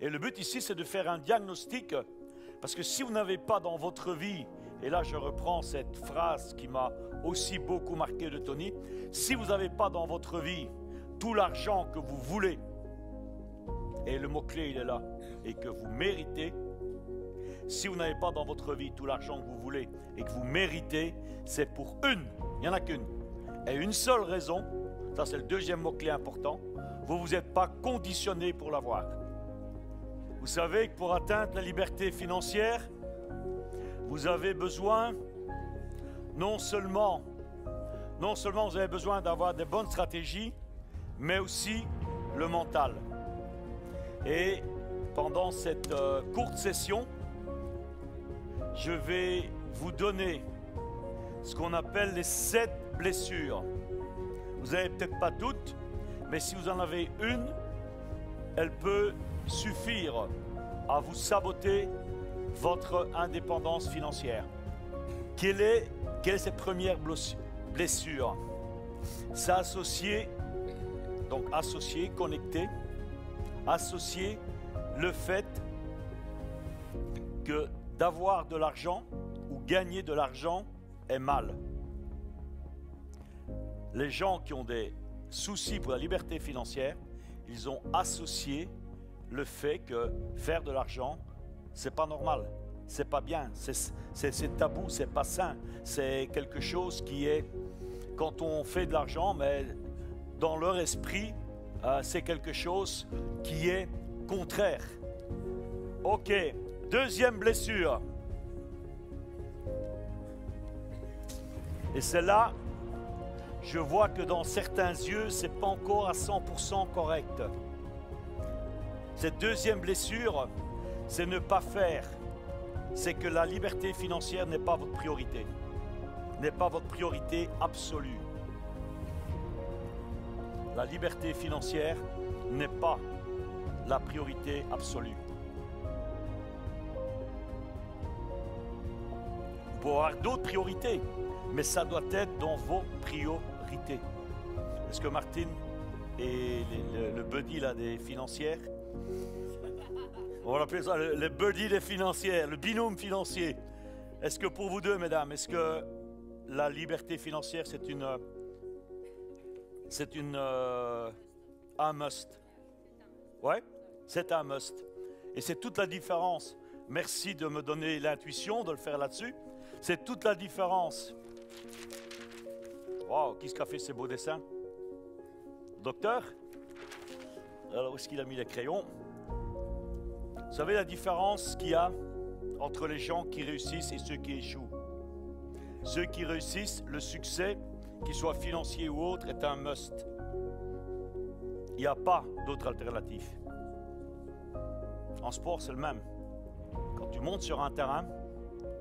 Et le but ici, c'est de faire un diagnostic, parce que si vous n'avez pas dans votre vie, et là je reprends cette phrase qui m'a aussi beaucoup marqué de Tony, si vous n'avez pas dans votre vie tout l'argent que vous voulez, et le mot-clé il est là, et que vous méritez, si vous n'avez pas dans votre vie tout l'argent que vous voulez et que vous méritez, c'est pour une, il n'y en a qu'une, et une seule raison, ça c'est le deuxième mot-clé important, vous ne vous êtes pas conditionné pour l'avoir. Vous savez que pour atteindre la liberté financière, vous avez besoin non seulement, non seulement vous avez besoin d'avoir des bonnes stratégies, mais aussi le mental. Et pendant cette euh, courte session, je vais vous donner ce qu'on appelle les sept blessures. Vous n'avez peut-être pas toutes, mais si vous en avez une, elle peut suffire à vous saboter votre indépendance financière. Quelle est, cette première blessure? C'est associé, donc associé, connecté, associé le fait que d'avoir de l'argent ou gagner de l'argent est mal. Les gens qui ont des soucis pour la liberté financière, ils ont associé le fait que faire de l'argent, c'est pas normal, c'est pas bien, c'est tabou, c'est pas sain, c'est quelque chose qui est, quand on fait de l'argent, mais dans leur esprit, euh, c'est quelque chose qui est contraire. Ok, deuxième blessure. Et c'est là, je vois que dans certains yeux, c'est pas encore à 100% correct. Cette deuxième blessure, c'est ne pas faire. C'est que la liberté financière n'est pas votre priorité. N'est pas votre priorité absolue. La liberté financière n'est pas la priorité absolue. Vous pouvez avoir d'autres priorités, mais ça doit être dans vos priorités. Est-ce que Martine et le, buddy là, des financières, on va appeler ça le, buddy des financières, le binôme financier. Est-ce que pour vous deux, mesdames, est-ce que la liberté financière, c'est une, c'est une, euh, un must? Ouais, c'est un must. Et c'est toute la différence. Merci de me donner l'intuition de le faire là-dessus. C'est toute la différence. Wow, qui ce qui a fait ces beaux dessins Docteur Alors, où est-ce qu'il a mis les crayons? Vous savez la différence qu'il y a entre les gens qui réussissent et ceux qui échouent? Ceux qui réussissent, le succès, qu'il soit financier ou autre, est un must. Il n'y a pas d'autre alternative. En sport, c'est le même. Quand tu montes sur un terrain,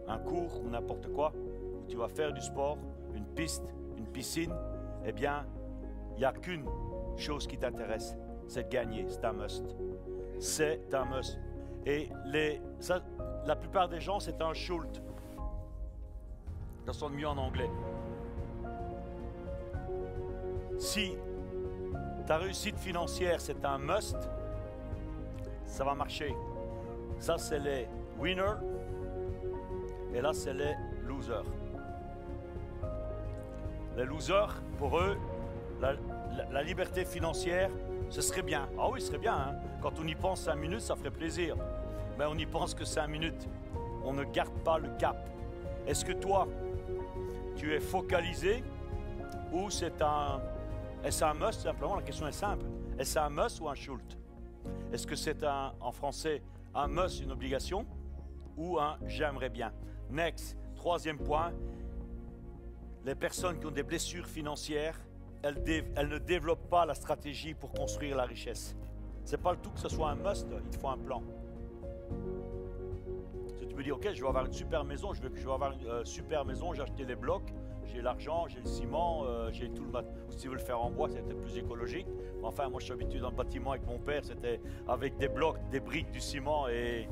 un cours ou n'importe quoi, où tu vas faire du sport, une piste, une piscine, eh bien, il n'y a qu'une chose qui t'intéresse, c'est de gagner, c'est un must. C'est un must. Et les, la plupart des gens, c'est un Schult. Ça sonne mieux en anglais. Si ta réussite financière, c'est un must, ça va marcher. Ça, c'est les winners. Et là, c'est les losers. Les losers, pour eux, la liberté financière, ce serait bien. Ah oui, ce serait bien. Hein. Quand on y pense cinq minutes, ça ferait plaisir. Mais on y pense que cinq minutes. On ne garde pas le cap. Est-ce que toi, tu es focalisé ou c'est un... Est-ce un must? Simplement La question est simple. Est-ce un must ou un schult? Est-ce que c'est un, en français, un must, une obligation ou un j'aimerais bien? Next, troisième point, les personnes qui ont des blessures financières elle, ne développe pas la stratégie pour construire la richesse. Ce n'est pas le tout que ce soit un must, il faut un plan. Si tu me dis, ok, je vais avoir une super maison, je veux avoir une euh, super maison, j'ai acheté les blocs, j'ai l'argent, j'ai le ciment, euh, j'ai tout le mat. Si tu veux le faire en bois, c'était plus écologique. Enfin, moi, je suis habitué dans le bâtiment avec mon père, c'était avec des blocs, des briques, du ciment et,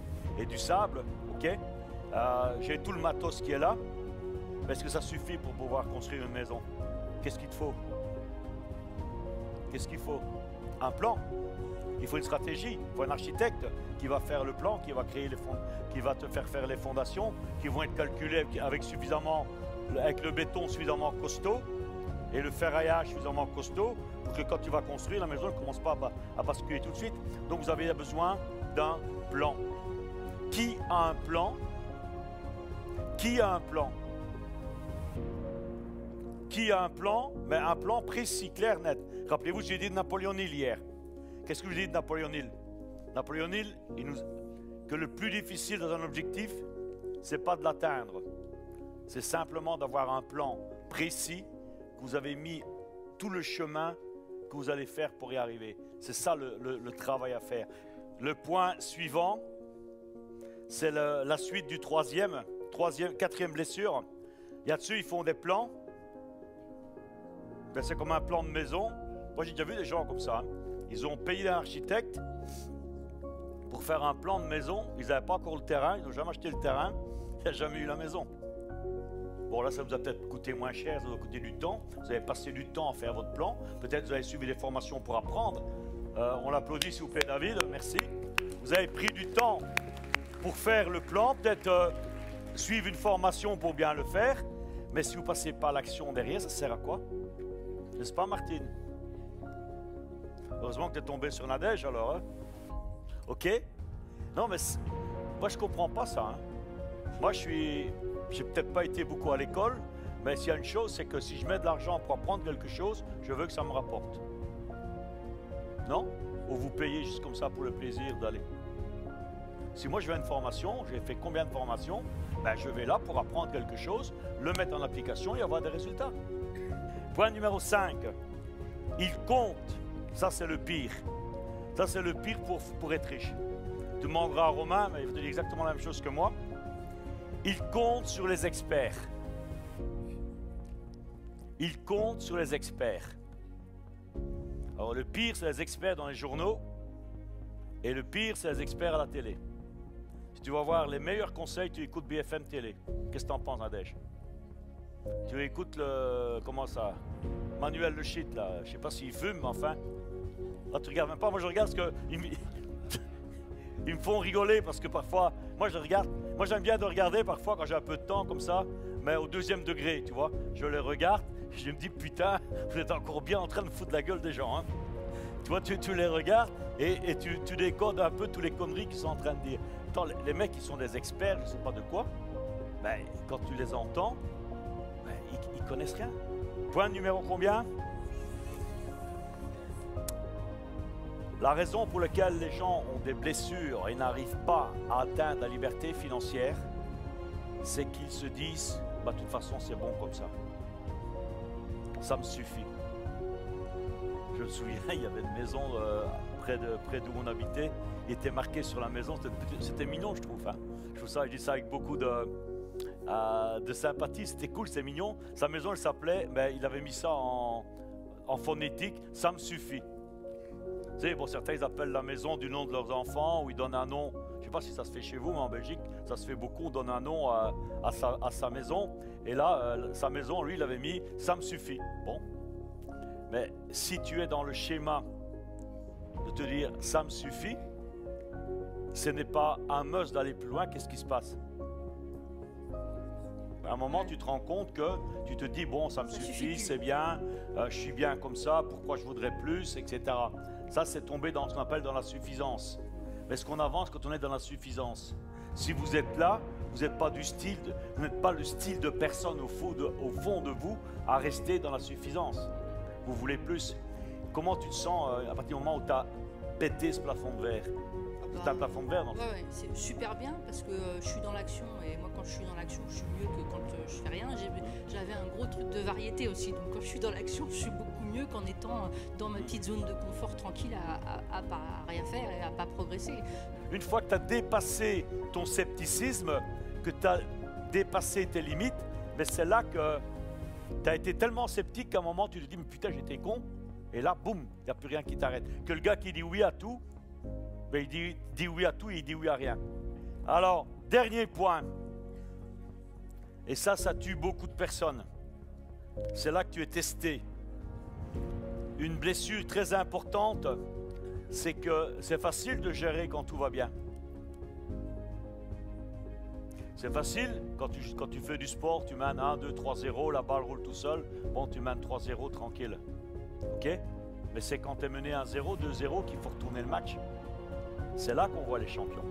du sable. Ok, euh, j'ai tout le matos qui est là. Est-ce que ça suffit pour pouvoir construire une maison? Qu'est-ce qu'il te faut? Qu'est-ce qu'il faut un plan? Il faut une stratégie. Il faut un architecte qui va faire le plan, qui va créer les qui va te faire faire les fondations, qui vont être calculées avec suffisamment, avec le béton suffisamment costaud et le ferraillage suffisamment costaud pour que quand tu vas construire, la maison ne commence pas à, basculer tout de suite. Donc vous avez besoin d'un plan. Qui a un plan? Qui a un plan? Qui a un plan Mais un plan précis, clair, net. Rappelez-vous, j'ai dit de Napoléon Hill hier. Qu'est-ce que je dis de Napoléon Hill? Napoléon Hill, il nous, que le plus difficile dans un objectif, c'est pas de l'atteindre. C'est simplement d'avoir un plan précis que vous avez mis tout le chemin que vous allez faire pour y arriver. C'est ça le, travail à faire. Le point suivant, c'est la suite du troisième, troisième, quatrième blessure. Il y a dessus, ils font des plans? Ben, c'est comme un plan de maison. Moi, j'ai déjà vu des gens comme ça. Hein. Ils ont payé un architecte pour faire un plan de maison. Ils n'avaient pas encore le terrain, ils n'ont jamais acheté le terrain. Il n'y a jamais eu la maison. Bon, là, ça vous a peut-être coûté moins cher, ça vous a coûté du temps. Vous avez passé du temps à faire votre plan. Peut-être vous avez suivi des formations pour apprendre. Euh, on l'applaudit, s'il vous plaît, David. Merci. Vous avez pris du temps pour faire le plan. Peut-être euh, suivre une formation pour bien le faire. Mais si vous ne passez pas l'action derrière, ça sert à quoi? N'est-ce pas, Martine? Heureusement que tu es tombé sur Nadège alors. Hein? Ok? Non, mais moi, je comprends pas ça. Hein. Moi, je suis j'ai peut-être pas été beaucoup à l'école, mais s'il y a une chose, c'est que si je mets de l'argent pour apprendre quelque chose, je veux que ça me rapporte. Non? Ou vous payez juste comme ça pour le plaisir d'aller. Si moi je veux une formation, j'ai fait combien de formations ben, Je vais là pour apprendre quelque chose, le mettre en application et avoir des résultats. Point numéro 5. Il compte. Ça, c'est le pire. Ça, c'est le pire pour, pour être riche. Tu demanderas à Romain, mais il va te dire exactement la même chose que moi. Il compte sur les experts. Il compte sur les experts. Alors le pire, c'est les experts dans les journaux. Et le pire, c'est les experts à la télé. Si tu veux avoir les meilleurs conseils, tu écoutes BFM Télé. Qu'est-ce que tu en penses, Nadège? Tu écoutes le. Comment ça Manuel Le Shit, là. Je sais pas s'il fume, mais enfin. Là, tu regardes même pas. Moi, je regarde ce que. Ils me font rigoler parce que parfois, moi je regarde, moi j'aime bien de regarder parfois quand j'ai un peu de temps comme ça, mais au deuxième degré, tu vois. Je les regarde, je me dis putain, vous êtes encore bien en train de foutre la gueule des gens. Hein. Tu vois, tu, les regardes et, tu, décodes un peu tous les conneries qu'ils sont en train de dire. Les, mecs qui sont des experts, je ne sais pas de quoi, ben, quand tu les entends, ils, ils connaissent rien. Point numéro combien? La raison pour laquelle les gens ont des blessures et n'arrivent pas à atteindre la liberté financière, c'est qu'ils se disent, bah, de toute façon c'est bon comme ça. Ça me suffit. Je me souviens, il y avait une maison euh, près, d'où on habitait. Il était marqué sur la maison, c'était, mignon je trouve. Hein. Je trouve je dis ça avec beaucoup de, euh, de sympathie, c'était cool, c'est mignon. Sa maison, elle s'appelait, mais il avait mis ça en, en phonétique, ça me suffit. Vous savez, bon, certains ils appellent la maison du nom de leurs enfants ou ils donnent un nom. Je ne sais pas si ça se fait chez vous, mais en Belgique, ça se fait beaucoup. On donne un nom à, sa, maison. Et là, euh, sa maison, lui, il avait mis ça me suffit. Bon. Mais si tu es dans le schéma de te dire ça me suffit, ce n'est pas un must d'aller plus loin, qu'est-ce qui se passe? À un moment, tu te rends compte que tu te dis, bon, ça me suffit, c'est bien, euh, je suis bien comme ça, pourquoi je voudrais plus, etc. Ça, c'est tomber dans ce qu'on appelle dans la suffisance. Mais est-ce qu'on avance quand on est dans la suffisance Si vous êtes là, vous n'êtes pas du style, vous n'êtes pas le style de personne au fond de, au fond de vous à rester dans la suffisance. Vous voulez plus. Comment tu te sens euh, à partir du moment où tu as pété ce plafond de verre? C'est un plafond de verre, non Ouais, c'est super bien parce que euh, je suis dans l'action et moi quand je suis dans l'action, je suis mieux que J'avais un gros truc de variété aussi, donc quand je suis dans l'action, je suis beaucoup mieux qu'en étant dans ma petite zone de confort tranquille à, pas rien faire et à pas progresser. Une fois que tu as dépassé ton scepticisme, que tu as dépassé tes limites, mais c'est là que tu as été tellement sceptique qu'à un moment tu te dis mais putain j'étais con et là boum, il n'y a plus rien qui t'arrête. Que le gars qui dit oui à tout, ben, il dit, dit oui à tout et il dit oui à rien. Alors, dernier point. Et ça, ça tue beaucoup de personnes. C'est là que tu es testé. une blessure très importante, c'est que c'est facile de gérer quand tout va bien. C'est facile quand tu, quand tu fais du sport, tu mènes 1, 2, 3, 0, la balle roule tout seul. Bon, tu mènes 3, 0 tranquille. Ok? Mais c'est quand tu es mené 1, 0, 2, 0 qu'il faut retourner le match. C'est là qu'on voit les champions.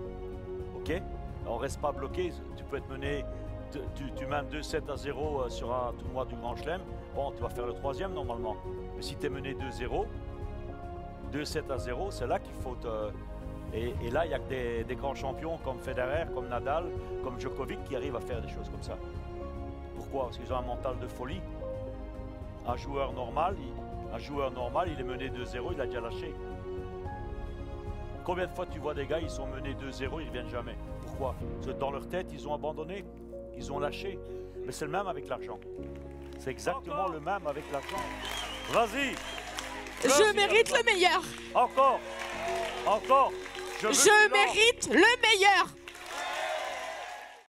Ok? On reste pas bloqué. Tu peux être mené, tu, tu mènes 2, 7 à 0 euh, sur un tournoi du Grand Chelem. Bon, tu vas faire le troisième normalement. Mais si tu es mené 2, 0, 2, 7 à 0, c'est là qu'il faut et, là, il y a que des, grands champions comme Federer, comme Nadal, comme Djokovic qui arrivent à faire des choses comme ça. Pourquoi? Parce qu'ils ont un mental de folie. Un joueur normal, il, un joueur normal, il est mené 2-0, il a déjà lâché. Combien de fois tu vois des gars, ils sont menés 2-0, ils ne viennent jamais? Pourquoi? Parce que dans leur tête, ils ont abandonné, ils ont lâché. Mais c'est le même avec l'argent. C'est exactement le même avec l'argent. Vas-y Je mérite le meilleur Encore Encore je, mérite le meilleur.